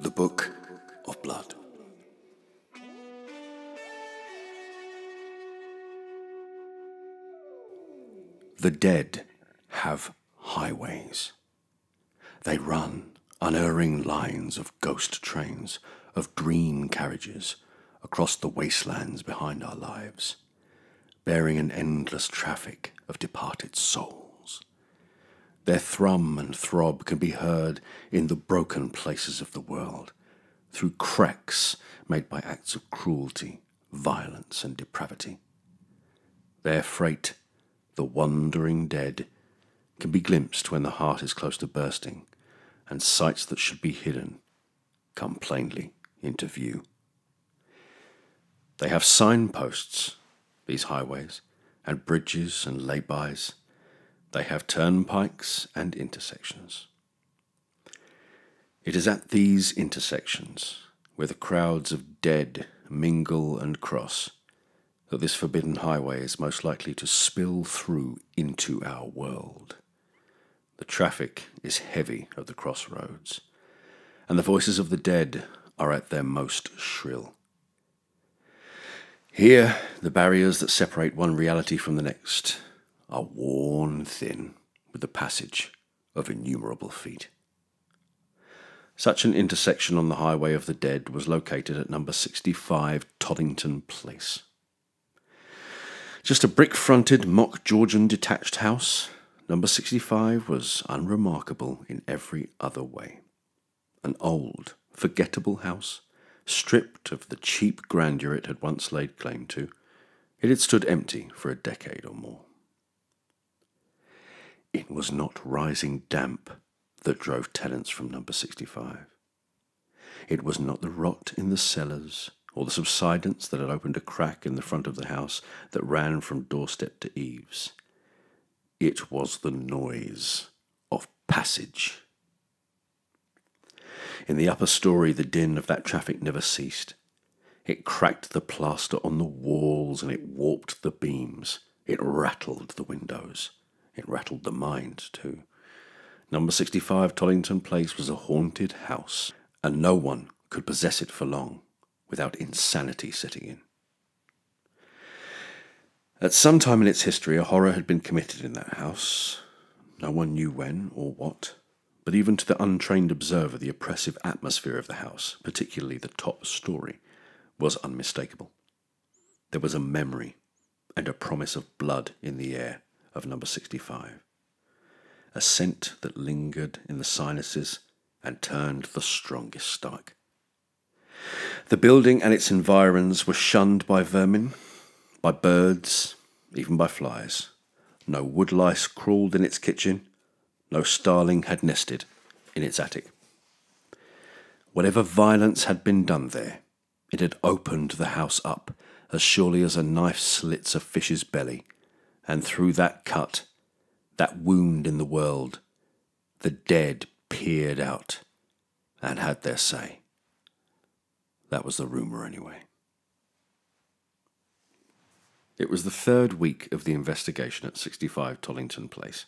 The Book of Blood. The dead have highways. They run unerring lines of ghost trains, of dream carriages, across the wastelands behind our lives, bearing an endless traffic of departed souls. Their thrum and throb can be heard in the broken places of the world, through cracks made by acts of cruelty, violence, and depravity. Their freight, the wandering dead, can be glimpsed when the heart is close to bursting, and sights that should be hidden come plainly into view. They have signposts, these highways, and bridges and lay-bys. They have turnpikes and intersections. It is at these intersections, where the crowds of dead mingle and cross, that this forbidden highway is most likely to spill through into our world. The traffic is heavy at the crossroads, and the voices of the dead are at their most shrill. Here, the barriers that separate one reality from the next are worn thin with the passage of innumerable feet. Such an intersection on the Highway of the Dead was located at number 65 Tollington Place. Just a brick fronted mock Georgian detached house, number 65 was unremarkable in every other way. An old, forgettable house, stripped of the cheap grandeur it had once laid claim to, it had stood empty for a decade or more. It was not rising damp that drove tenants from number 65. It was not the rot in the cellars or the subsidence that had opened a crack in the front of the house that ran from doorstep to eaves. It was the noise of passage. In the upper story, the din of that traffic never ceased. It cracked the plaster on the walls and it warped the beams. It rattled the windows. It rattled the mind, too. Number 65 Tollington Place was a haunted house, and no one could possess it for long without insanity setting in. At some time in its history, a horror had been committed in that house. No one knew when or what, but even to the untrained observer, the oppressive atmosphere of the house, particularly the top story, was unmistakable. There was a memory and a promise of blood in the air of number 65, a scent that lingered in the sinuses and turned the strongest stomach. The building and its environs were shunned by vermin, by birds, even by flies. No woodlice crawled in its kitchen, no starling had nested in its attic. Whatever violence had been done there, it had opened the house up as surely as a knife slits a fish's belly, and through that cut, that wound in the world, the dead peered out and had their say. That was the rumour, anyway. It was the third week of the investigation at 65 Tollington Place.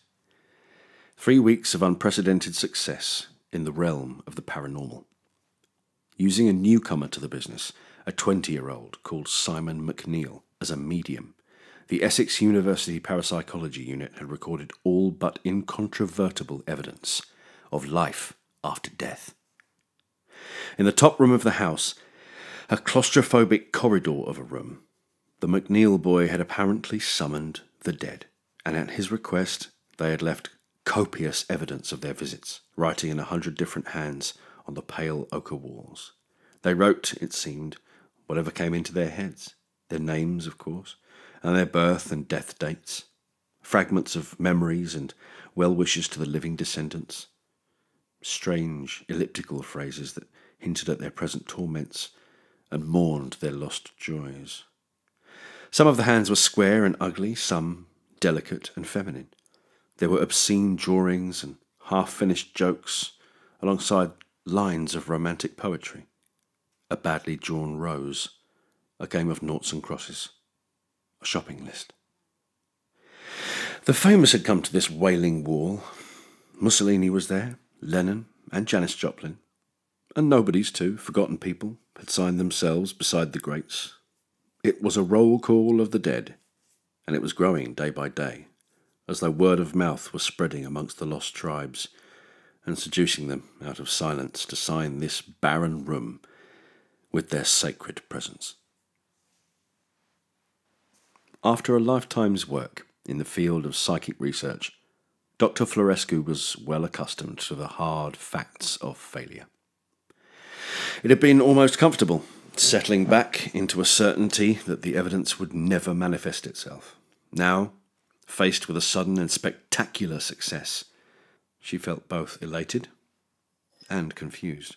Three weeks of unprecedented success in the realm of the paranormal. Using a newcomer to the business, a 20 year old called Simon McNeil, as a medium, the Essex University Parapsychology Unit had recorded all but incontrovertible evidence of life after death. In the top room of the house, a claustrophobic corridor of a room, the McNeil boy had apparently summoned the dead, and at his request they had left copious evidence of their visits, writing in a hundred different hands on the pale ochre walls. They wrote, it seemed, whatever came into their heads, their names, of course, and their birth and death dates, fragments of memories and well wishes to the living descendants, strange elliptical phrases that hinted at their present torments and mourned their lost joys. Some of the hands were square and ugly, some delicate and feminine. There were obscene drawings and half finished jokes alongside lines of romantic poetry, a badly drawn rose, a game of noughts and crosses a shopping list. The famous had come to this wailing wall. Mussolini was there, Lenin, and Janis Joplin. and nobodies too, forgotten people, had signed themselves beside the greats. It was a roll call of the dead, and it was growing day by day, as though word of mouth was spreading amongst the lost tribes and seducing them out of silence to sign this barren room with their sacred presence. After a lifetime's work in the field of psychic research, Dr. Florescu was well accustomed to the hard facts of failure. It had been almost comfortable, settling back into a certainty that the evidence would never manifest itself. Now, faced with a sudden and spectacular success, she felt both elated and confused.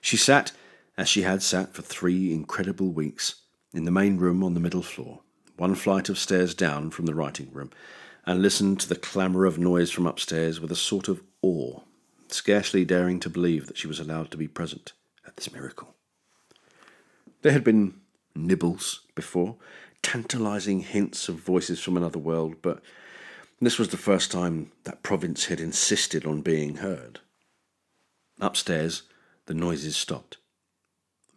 She sat, as she had sat for three incredible weeks, in the main room on the middle floor, one flight of stairs down from the writing room, and listened to the clamour of noise from upstairs with a sort of awe, scarcely daring to believe that she was allowed to be present at this miracle. There had been nibbles before, tantalizing hints of voices from another world, but this was the first time that province had insisted on being heard. Upstairs, the noises stopped.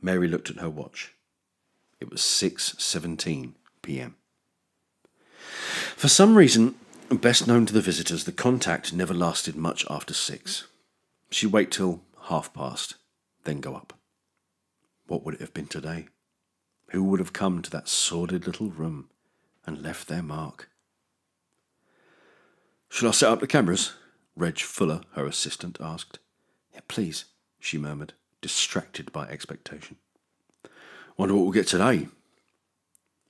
Mary looked at her watch. It was 6:17 p.m. For some reason, best known to the visitors, the contact never lasted much after 6. She'd wait till half past, then go up. What would it have been today? Who would have come to that sordid little room and left their mark? Shall I set up the cameras? Reg Fuller, her assistant, asked. Yeah, please, she murmured, distracted by expectation. Wonder what we'll get today.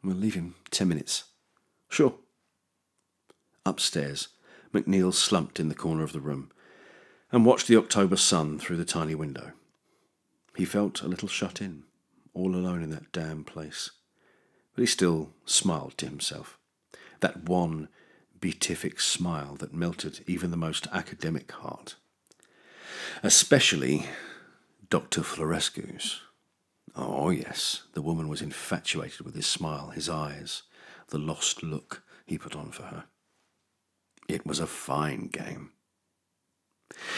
We'll leave him ten minutes. Sure. Upstairs, McNeil slumped in the corner of the room and watched the October sun through the tiny window. He felt a little shut in, all alone in that damn place, but he still smiled to himself. That one beatific smile that melted even the most academic heart. Especially Dr. Florescu's. Oh, yes, the woman was infatuated with his smile, his eyes, the lost look he put on for her. It was a fine game.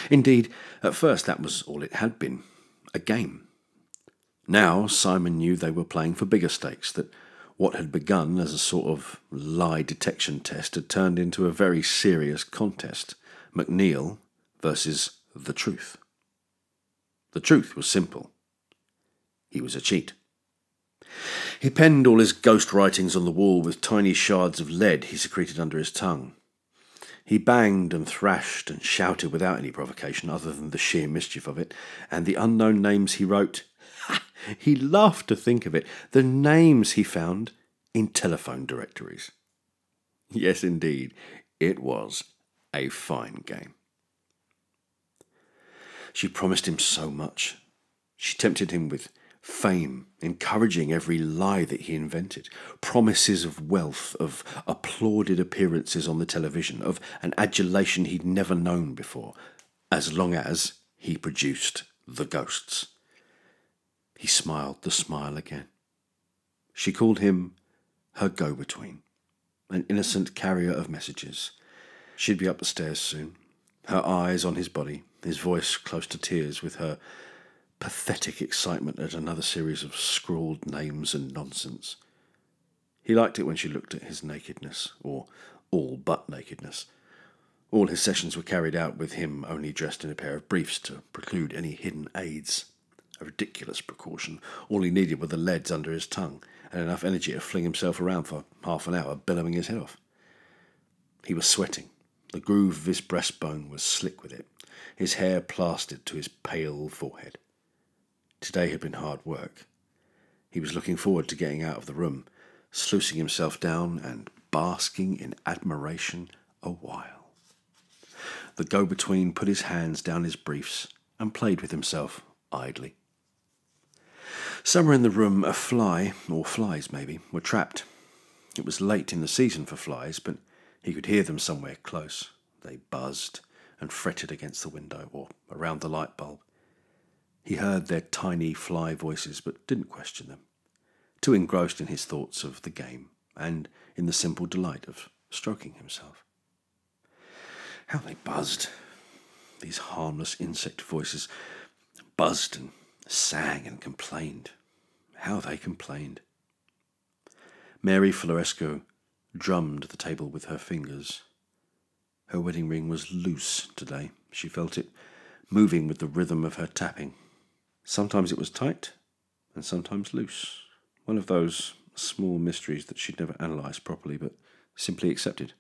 Indeed, at first that was all it had been a game. Now Simon knew they were playing for bigger stakes, that what had begun as a sort of lie detection test had turned into a very serious contest McNeil versus the truth. The truth was simple he was a cheat. He penned all his ghost writings on the wall with tiny shards of lead he secreted under his tongue. He banged and thrashed and shouted without any provocation other than the sheer mischief of it, and the unknown names he wrote he laughed to think of it. The names he found in telephone directories. Yes, indeed, it was a fine game. She promised him so much. She tempted him with fame, encouraging every lie that he invented, promises of wealth, of applauded appearances on the television, of an adulation he'd never known before, as long as he produced the ghosts. He smiled the smile again. She called him her go between, an innocent carrier of messages. She'd be up the stairs soon, her eyes on his body, his voice close to tears with her pathetic excitement at another series of scrawled names and nonsense. He liked it when she looked at his nakedness, or all but nakedness. All his sessions were carried out with him only dressed in a pair of briefs to preclude any hidden aids a ridiculous precaution. All he needed were the leads under his tongue and enough energy to fling himself around for half an hour, bellowing his head off. He was sweating. The groove of his breastbone was slick with it, his hair plastered to his pale forehead. Today had been hard work. He was looking forward to getting out of the room, sluicing himself down and basking in admiration a while. The go between put his hands down his briefs and played with himself idly. Somewhere in the room, a fly, or flies maybe, were trapped. It was late in the season for flies, but he could hear them somewhere close. They buzzed and fretted against the window or around the light bulb. He heard their tiny fly voices, but didn't question them, too engrossed in his thoughts of the game and in the simple delight of stroking himself. How they buzzed! These harmless insect voices buzzed and sang and complained. How they complained. Mary Florescu drummed the table with her fingers. Her wedding ring was loose today. She felt it moving with the rhythm of her tapping. Sometimes it was tight and sometimes loose. One of those small mysteries that she'd never analysed properly but simply accepted.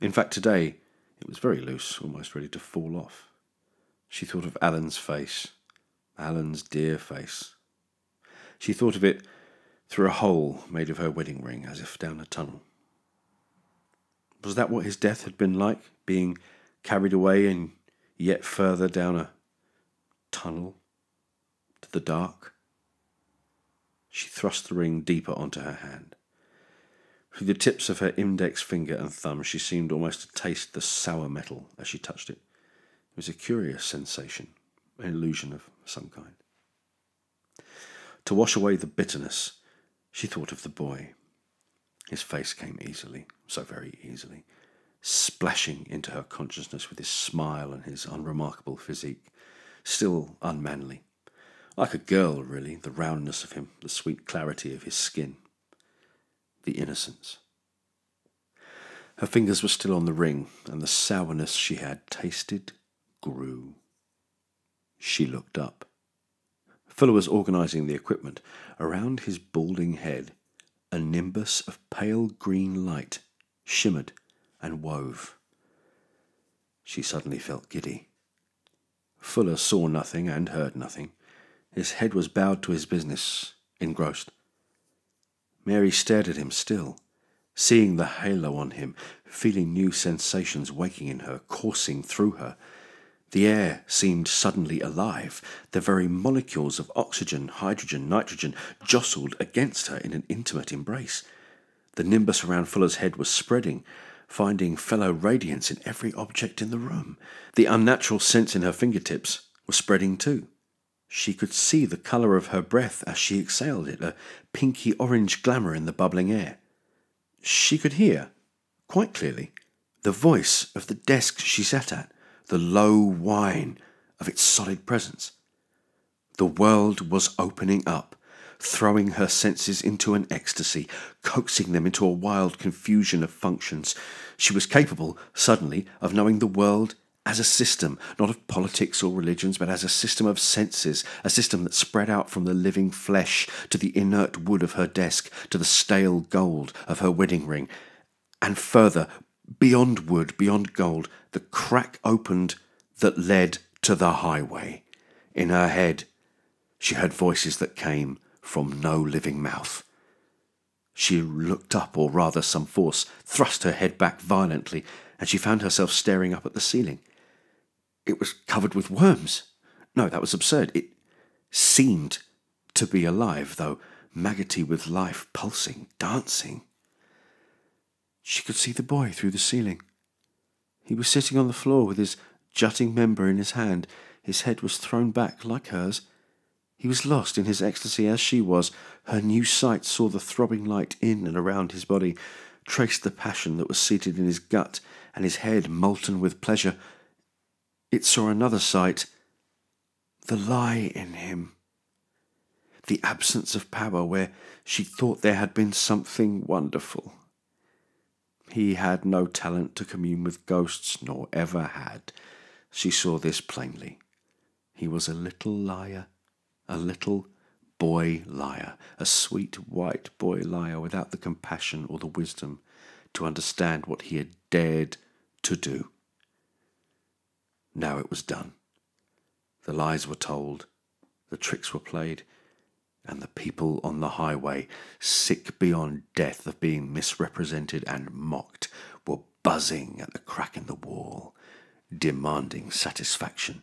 In fact, today it was very loose, almost ready to fall off. She thought of Alan's face, Alan's dear face. She thought of it through a hole made of her wedding ring, as if down a tunnel. Was that what his death had been like, being carried away and yet further down a tunnel to the dark? She thrust the ring deeper onto her hand. Through the tips of her index finger and thumb, she seemed almost to taste the sour metal as she touched it. It was a curious sensation, an illusion of some kind. To wash away the bitterness, she thought of the boy. His face came easily, so very easily, splashing into her consciousness with his smile and his unremarkable physique, still unmanly. Like a girl, really, the roundness of him, the sweet clarity of his skin, the innocence. Her fingers were still on the ring, and the sourness she had tasted grew. She looked up. Fuller was organizing the equipment. Around his balding head, a nimbus of pale green light shimmered and wove. She suddenly felt giddy. Fuller saw nothing and heard nothing. His head was bowed to his business, engrossed. Mary stared at him still, seeing the halo on him, feeling new sensations waking in her, coursing through her. The air seemed suddenly alive. The very molecules of oxygen, hydrogen, nitrogen jostled against her in an intimate embrace. The nimbus around Fuller's head was spreading, finding fellow radiance in every object in the room. The unnatural sense in her fingertips was spreading too. She could see the colour of her breath as she exhaled it, a pinky orange glamour in the bubbling air. She could hear, quite clearly, the voice of the desk she sat at, the low whine of its solid presence. The world was opening up, throwing her senses into an ecstasy, coaxing them into a wild confusion of functions. She was capable, suddenly, of knowing the world as a system, not of politics or religions, but as a system of senses, a system that spread out from the living flesh to the inert wood of her desk, to the stale gold of her wedding ring, and further, beyond wood, beyond gold, the crack opened that led to the highway. In her head, she heard voices that came from no living mouth. She looked up, or rather, some force thrust her head back violently, and she found herself staring up at the ceiling. It was covered with worms. No, that was absurd. It seemed to be alive, though maggoty with life, pulsing, dancing. She could see the boy through the ceiling. He was sitting on the floor with his jutting member in his hand. His head was thrown back like hers. He was lost in his ecstasy as she was. Her new sight saw the throbbing light in and around his body, traced the passion that was seated in his gut, and his head molten with pleasure it saw another sight the lie in him, the absence of power where she thought there had been something wonderful. He had no talent to commune with ghosts, nor ever had. She saw this plainly. He was a little liar, a little boy liar, a sweet white boy liar without the compassion or the wisdom to understand what he had dared to do. Now it was done. The lies were told, the tricks were played, and the people on the highway, sick beyond death of being misrepresented and mocked, were buzzing at the crack in the wall, demanding satisfaction.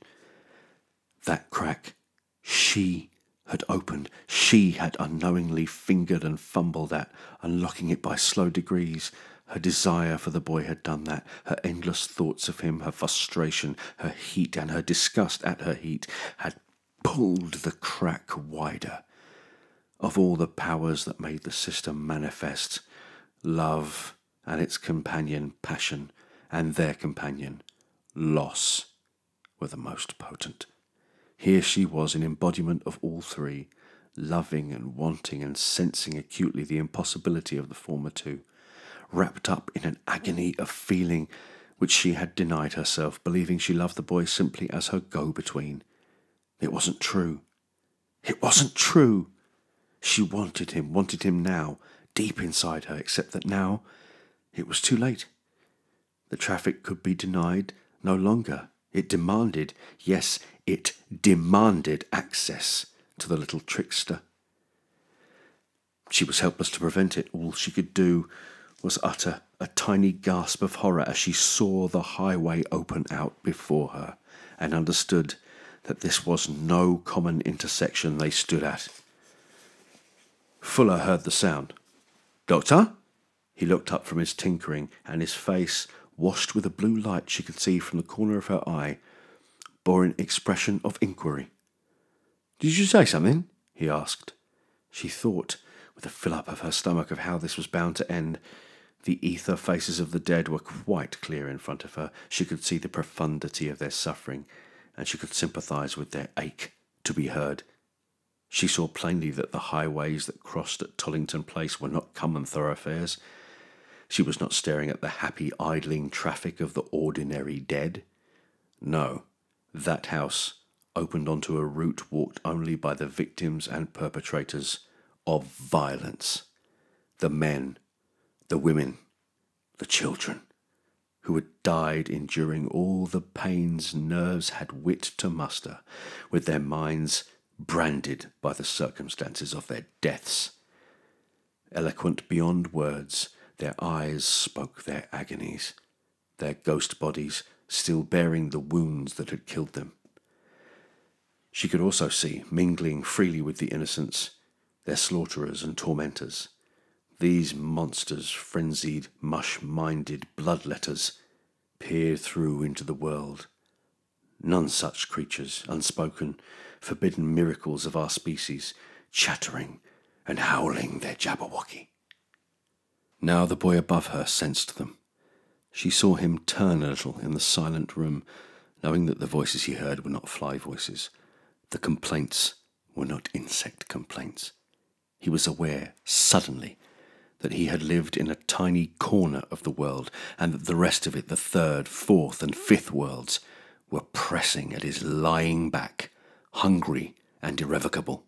That crack she had opened, she had unknowingly fingered and fumbled at, unlocking it by slow degrees her desire for the boy had done that. Her endless thoughts of him, her frustration, her heat, and her disgust at her heat had pulled the crack wider. Of all the powers that made the system manifest, love and its companion, passion, and their companion, loss, were the most potent. Here she was, an embodiment of all three, loving and wanting and sensing acutely the impossibility of the former two, wrapped up in an agony of feeling which she had denied herself, believing she loved the boy simply as her go between. It wasn't true. It wasn't true. She wanted him, wanted him now, deep inside her, except that now it was too late. The traffic could be denied no longer. It demanded, yes, it demanded access to the little trickster. She was helpless to prevent it. All she could do was utter a tiny gasp of horror as she saw the highway open out before her and understood that this was no common intersection they stood at. Fuller heard the sound. Doctor? He looked up from his tinkering, and his face, washed with a blue light she could see from the corner of her eye, bore an expression of inquiry. Did you say something? he asked. She thought, with a fill up of her stomach, of how this was bound to end. The ether faces of the dead were quite clear in front of her. She could see the profundity of their suffering, and she could sympathize with their ache to be heard. She saw plainly that the highways that crossed at Tollington Place were not common thoroughfares. She was not staring at the happy idling traffic of the ordinary dead. No, that house opened onto a route walked only by the victims and perpetrators of violence the men, the women, the children who had died enduring all the pains nerves had wit to muster, with their minds branded by the circumstances of their deaths. Eloquent beyond words, their eyes spoke their agonies, their ghost bodies still bearing the wounds that had killed them. She could also see, mingling freely with the innocents, their slaughterers and tormentors, these monsters, frenzied, mush minded bloodletters, peer through into the world. None such creatures, unspoken, forbidden miracles of our species, chattering and howling their Jabberwocky. Now the boy above her sensed them. She saw him turn a little in the silent room, knowing that the voices he heard were not fly voices. The complaints were not insect complaints. He was aware, suddenly, that he had lived in a tiny corner of the world, and that the rest of it, the third, fourth, and fifth worlds, were pressing at his lying back, hungry and irrevocable.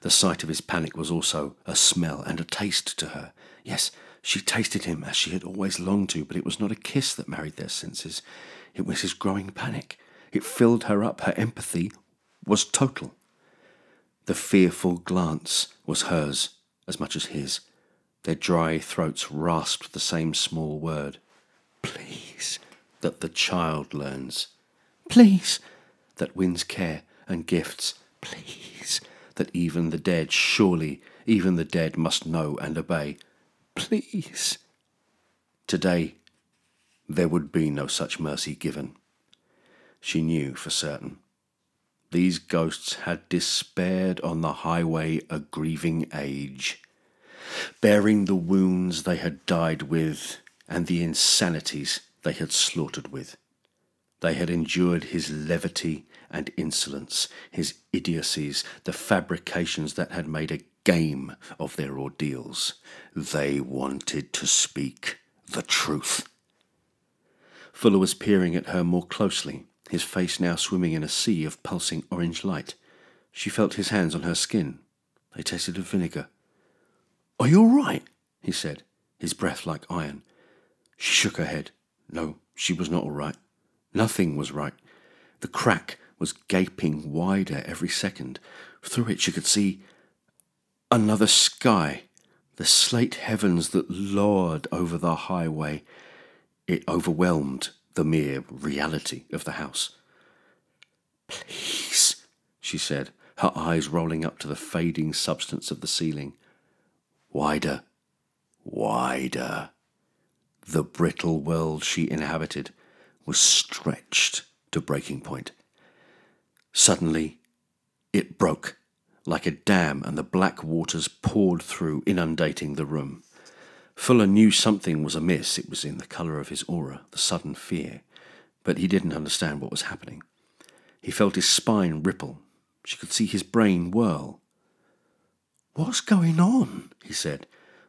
The sight of his panic was also a smell and a taste to her. Yes, she tasted him as she had always longed to, but it was not a kiss that married their senses. It was his growing panic. It filled her up. Her empathy was total. The fearful glance was hers as much as his. Their dry throats rasped the same small word. Please, that the child learns. Please, that wins care and gifts. Please, that even the dead, surely, even the dead must know and obey. Please. Today, there would be no such mercy given. She knew for certain. These ghosts had despaired on the highway a grieving age, bearing the wounds they had died with and the insanities they had slaughtered with. They had endured his levity and insolence, his idiocies, the fabrications that had made a game of their ordeals. They wanted to speak the truth. Fuller was peering at her more closely, his face now swimming in a sea of pulsing orange light. She felt his hands on her skin. They tasted of vinegar. Are you all right? he said, his breath like iron. She shook her head. No, she was not all right. Nothing was right. The crack was gaping wider every second. Through it she could see another sky, the slate heavens that lowered over the highway. It overwhelmed the mere reality of the house. Please, she said, her eyes rolling up to the fading substance of the ceiling. Wider, wider. The brittle world she inhabited was stretched to breaking point. Suddenly, it broke like a dam, and the black waters poured through, inundating the room. Fuller knew something was amiss. It was in the colour of his aura, the sudden fear. but he didn't understand what was happening. He felt his spine ripple. She could see his brain whirl. What's going on? he said.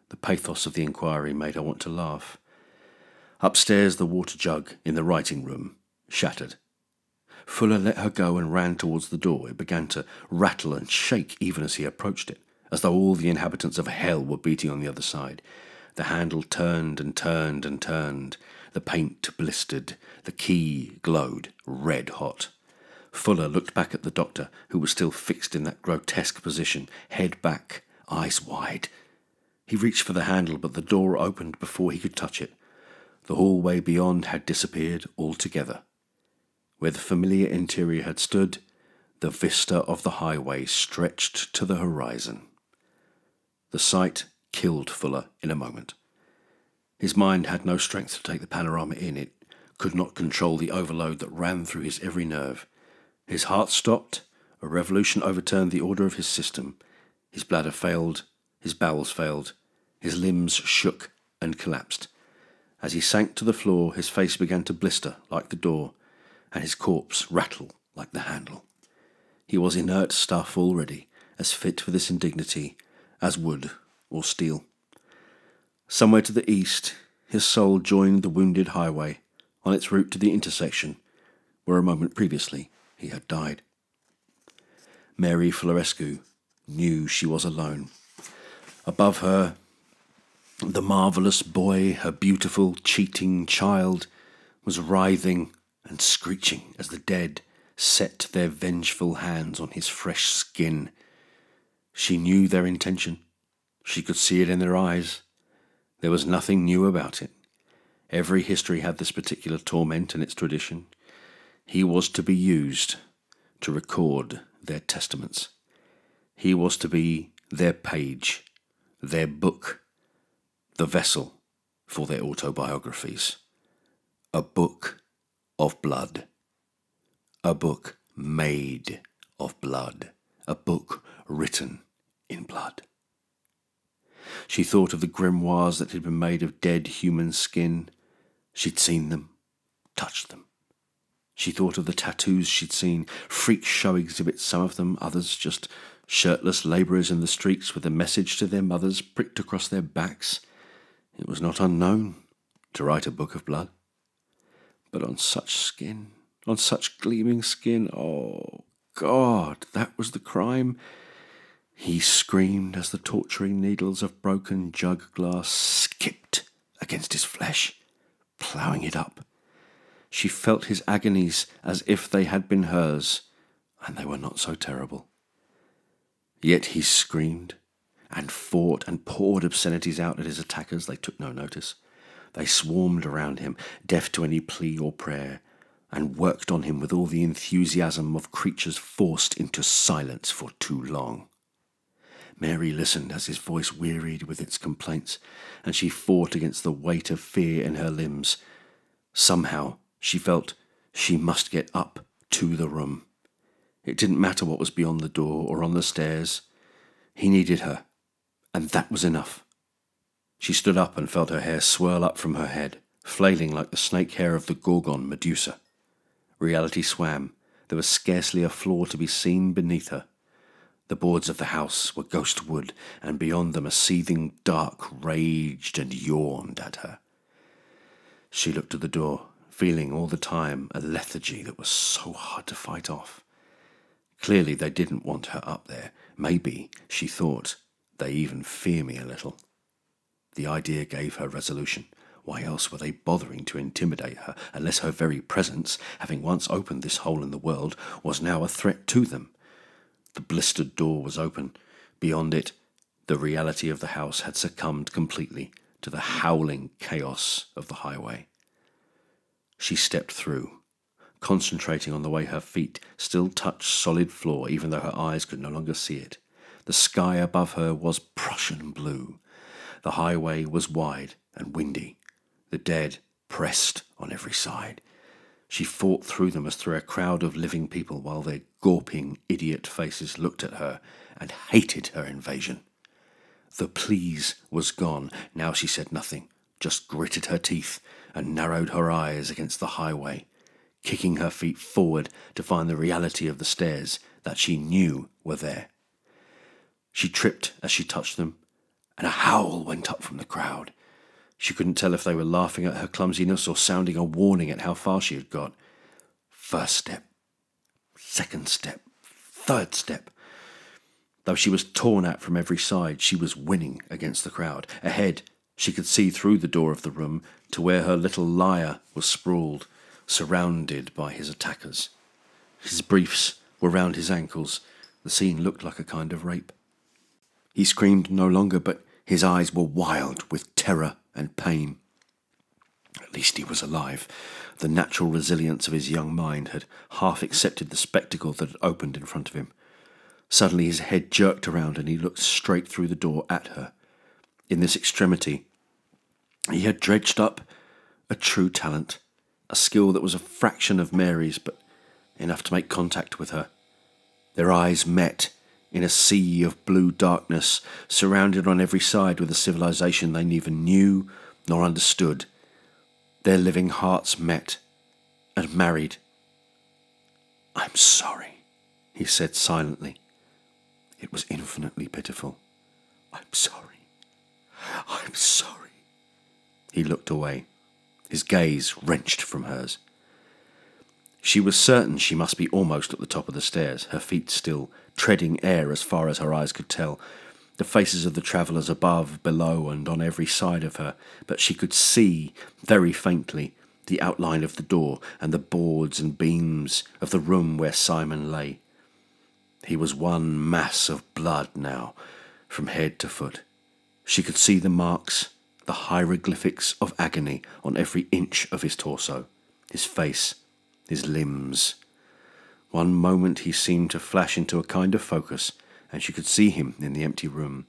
The pathos of the inquiry made her want to laugh. Upstairs, the water jug in the writing room shattered. Fuller let her go and ran towards the door. It began to rattle and shake even as he approached it, as though all the inhabitants of hell were beating on the other side. The handle turned and turned and turned. The paint blistered. The key glowed red hot. Fuller looked back at the doctor, who was still fixed in that grotesque position, head back, eyes wide. He reached for the handle, but the door opened before he could touch it. The hallway beyond had disappeared altogether. Where the familiar interior had stood, the vista of the highway stretched to the horizon. The sight killed Fuller in a moment. His mind had no strength to take the panorama in. It could not control the overload that ran through his every nerve. His heart stopped, a revolution overturned the order of his system. His bladder failed, his bowels failed, his limbs shook and collapsed. As he sank to the floor, his face began to blister like the door, and his corpse rattle like the handle. He was inert stuff already, as fit for this indignity as wood or steel. Somewhere to the east, his soul joined the wounded highway on its route to the intersection where a moment previously he had died. Mary Florescu knew she was alone. Above her, the marvellous boy, her beautiful, cheating child, was writhing and screeching as the dead set their vengeful hands on his fresh skin. She knew their intention. She could see it in their eyes. There was nothing new about it. Every history had this particular torment in its tradition. He was to be used to record their testaments. He was to be their page, their book, the vessel for their autobiographies. A book of blood. A book made of blood. A book written in blood. She thought of the grimoires that had been made of dead human skin. She'd seen them, touched them. She thought of the tattoos she'd seen, freak show exhibits, some of them, others just shirtless labourers in the streets with a message to their mothers pricked across their backs. It was not unknown to write a book of blood. But on such skin, on such gleaming skin, oh God, that was the crime. He screamed as the torturing needles of broken jug glass skipped against his flesh, ploughing it up she felt his agonies as if they had been hers, and they were not so terrible. Yet he screamed and fought and poured obscenities out at his attackers. They took no notice. They swarmed around him, deaf to any plea or prayer, and worked on him with all the enthusiasm of creatures forced into silence for too long. Mary listened as his voice wearied with its complaints, and she fought against the weight of fear in her limbs. Somehow she felt she must get up to the room. It didn't matter what was beyond the door or on the stairs. He needed her, and that was enough. She stood up and felt her hair swirl up from her head, flailing like the snake hair of the Gorgon Medusa. Reality swam. There was scarcely a floor to be seen beneath her. The boards of the house were ghost wood, and beyond them a seething dark raged and yawned at her. She looked at the door feeling all the time a lethargy that was so hard to fight off. Clearly, they didn't want her up there. Maybe, she thought, they even fear me a little. The idea gave her resolution. Why else were they bothering to intimidate her unless her very presence, having once opened this hole in the world, was now a threat to them? The blistered door was open. Beyond it, the reality of the house had succumbed completely to the howling chaos of the highway. She stepped through, concentrating on the way her feet still touched solid floor, even though her eyes could no longer see it. The sky above her was Prussian blue. The highway was wide and windy. The dead pressed on every side. She fought through them as through a crowd of living people while their gawping idiot faces looked at her and hated her invasion. The please was gone. Now she said nothing, just gritted her teeth and narrowed her eyes against the highway, kicking her feet forward to find the reality of the stairs that she knew were there. She tripped as she touched them, and a howl went up from the crowd. She couldn't tell if they were laughing at her clumsiness or sounding a warning at how far she had got. First step, second step, third step. Though she was torn at from every side, she was winning against the crowd. Ahead, she could see through the door of the room to where her little liar was sprawled, surrounded by his attackers. His briefs were round his ankles. The scene looked like a kind of rape. He screamed no longer, but his eyes were wild with terror and pain. At least he was alive. The natural resilience of his young mind had half accepted the spectacle that had opened in front of him. Suddenly his head jerked around and he looked straight through the door at her. In this extremity, he had dredged up a true talent, a skill that was a fraction of Mary's, but enough to make contact with her. Their eyes met in a sea of blue darkness, surrounded on every side with a civilization they neither knew nor understood. Their living hearts met and married. I'm sorry, he said silently. It was infinitely pitiful. I'm sorry. I'm sorry. He looked away, his gaze wrenched from hers. She was certain she must be almost at the top of the stairs, her feet still treading air as far as her eyes could tell, the faces of the travellers above, below, and on every side of her, but she could see, very faintly, the outline of the door and the boards and beams of the room where Simon lay. He was one mass of blood now, from head to foot. She could see the marks, the hieroglyphics of agony on every inch of his torso, his face, his limbs. One moment he seemed to flash into a kind of focus, and she could see him in the empty room,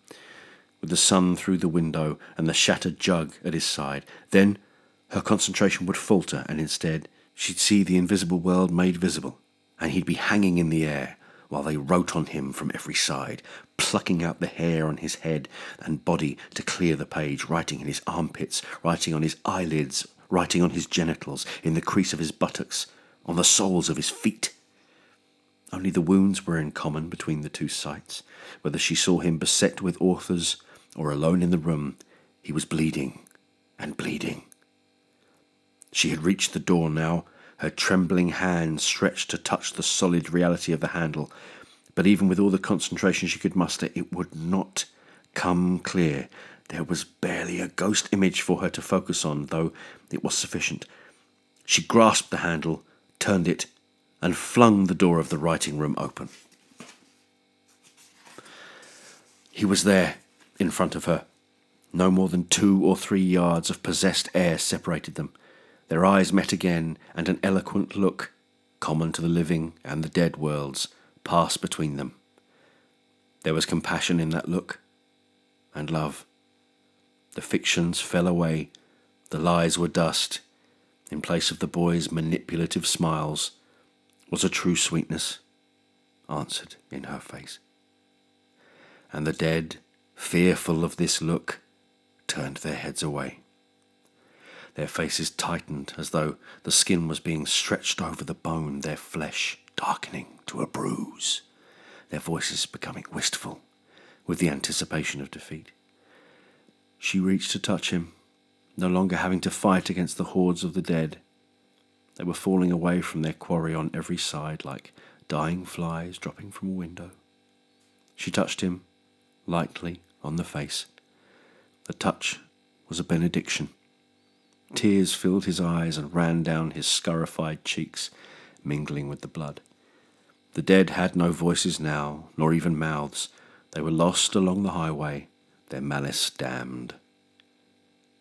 with the sun through the window and the shattered jug at his side. Then her concentration would falter, and instead she'd see the invisible world made visible, and he'd be hanging in the air while they wrote on him from every side, plucking out the hair on his head and body to clear the page, writing in his armpits, writing on his eyelids, writing on his genitals, in the crease of his buttocks, on the soles of his feet. Only the wounds were in common between the two sights. Whether she saw him beset with authors or alone in the room, he was bleeding and bleeding. She had reached the door now, her trembling hand stretched to touch the solid reality of the handle. But even with all the concentration she could muster, it would not come clear. There was barely a ghost image for her to focus on, though it was sufficient. She grasped the handle, turned it, and flung the door of the writing room open. He was there, in front of her. No more than two or three yards of possessed air separated them. Their eyes met again, and an eloquent look, common to the living and the dead worlds, passed between them. There was compassion in that look, and love. The fictions fell away, the lies were dust. In place of the boy's manipulative smiles, was a true sweetness answered in her face. And the dead, fearful of this look, turned their heads away. Their faces tightened as though the skin was being stretched over the bone, their flesh darkening to a bruise, their voices becoming wistful with the anticipation of defeat. She reached to touch him, no longer having to fight against the hordes of the dead they were falling away from their quarry on every side like dying flies dropping from a window. She touched him lightly on the face. The touch was a benediction. Tears filled his eyes and ran down his scarified cheeks, mingling with the blood. The dead had no voices now, nor even mouths. They were lost along the highway, their malice damned.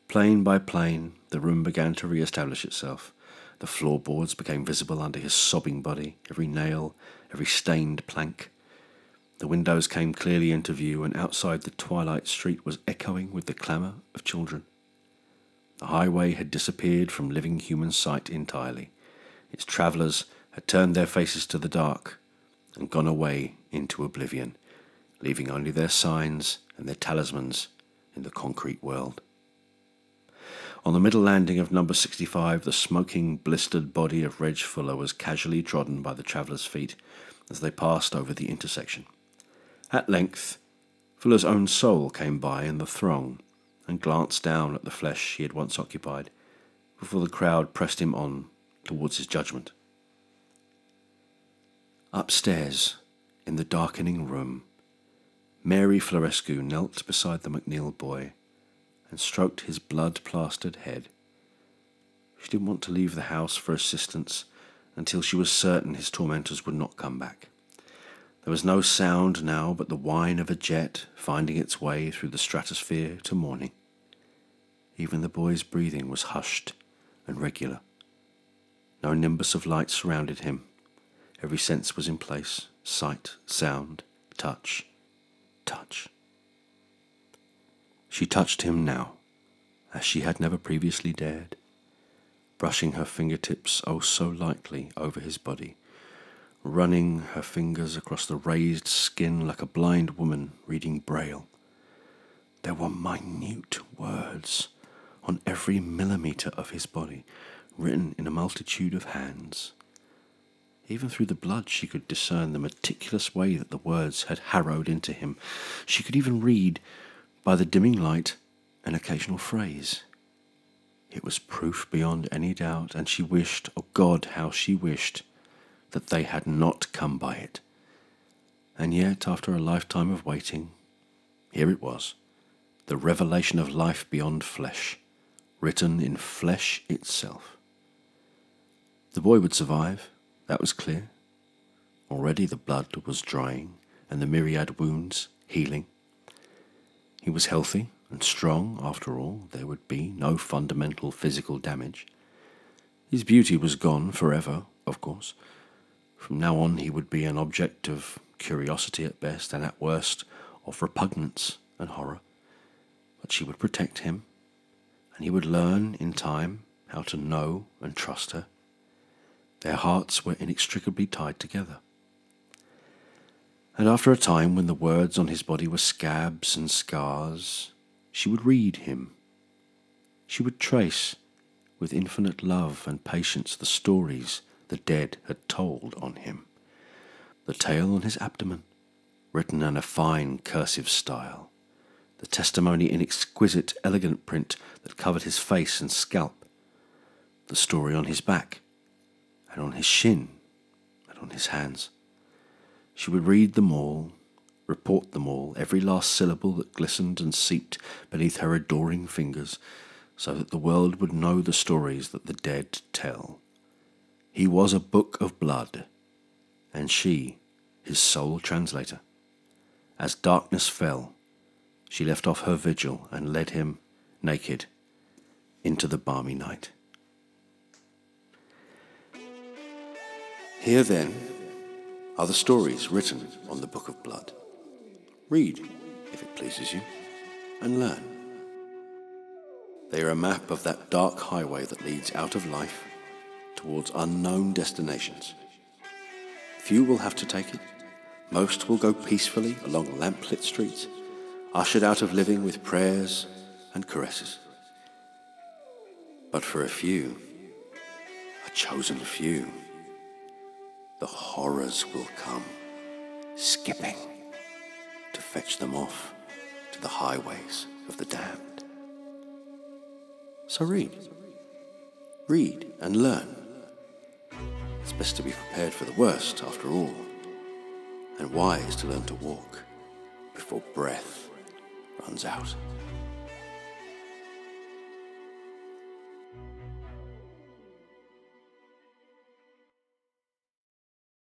Plane by plane, the room began to re establish itself. The floorboards became visible under his sobbing body, every nail, every stained plank. The windows came clearly into view, and outside the twilight street was echoing with the clamour of children. The highway had disappeared from living human sight entirely. Its travellers had turned their faces to the dark and gone away into oblivion, leaving only their signs and their talismans in the concrete world. On the middle landing of number 65, the smoking, blistered body of Reg Fuller was casually trodden by the travellers' feet as they passed over the intersection. At length, Fuller's own soul came by in the throng and glanced down at the flesh he had once occupied before the crowd pressed him on towards his judgment. Upstairs, in the darkening room, Mary Florescu knelt beside the McNeil boy and stroked his blood plastered head. She didn't want to leave the house for assistance until she was certain his tormentors would not come back. There was no sound now but the whine of a jet finding its way through the stratosphere to morning. Even the boy's breathing was hushed and regular. No nimbus of light surrounded him. Every sense was in place sight, sound, touch, touch. She touched him now, as she had never previously dared, brushing her fingertips oh so lightly over his body, running her fingers across the raised skin like a blind woman reading Braille. There were minute words on every millimetre of his body, written in a multitude of hands. Even through the blood, she could discern the meticulous way that the words had harrowed into him. She could even read, by the dimming light, an occasional phrase. It was proof beyond any doubt, and she wished, oh God, how she wished, that they had not come by it. And yet, after a lifetime of waiting, here it was the revelation of life beyond flesh, written in flesh itself. The boy would survive, that was clear. Already the blood was drying and the myriad wounds healing. He was healthy and strong, after all, there would be no fundamental physical damage. His beauty was gone forever, of course. From now on, he would be an object of curiosity at best, and at worst, of repugnance and horror. But she would protect him, and he would learn in time how to know and trust her. Their hearts were inextricably tied together. And after a time, when the words on his body were scabs and scars, she would read him. She would trace, with infinite love and patience, the stories the dead had told on him. The tale on his abdomen, written in a fine cursive style, the testimony in exquisite, elegant print that covered his face and scalp, the story on his back, and on his shin, and on his hands. She would read them all, report them all, every last syllable that glistened and seeped beneath her adoring fingers, so that the world would know the stories that the dead tell. He was a book of blood, and she his sole translator. As darkness fell, she left off her vigil and led him, naked, into the balmy night. Here, then, are the stories written on the Book of Blood. Read, if it pleases you, and learn. They are a map of that dark highway that leads out of life towards unknown destinations. Few will have to take it. Most will go peacefully along lamplit streets, ushered out of living with prayers and caresses. But for a few, a chosen few, the horrors will come, skipping to fetch them off to the highways of the damned. So read. Read and learn. It's best to be prepared for the worst, after all, and wise to learn to walk before breath runs out.